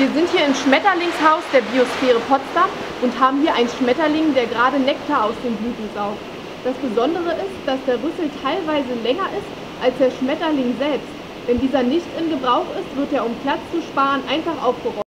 Wir sind hier im Schmetterlingshaus der Biosphäre Potsdam und haben hier einen Schmetterling, der gerade Nektar aus den Blüten saugt. Das Besondere ist, dass der Rüssel teilweise länger ist als der Schmetterling selbst. Wenn dieser nicht in Gebrauch ist, wird er, um Platz zu sparen, einfach aufgerollt.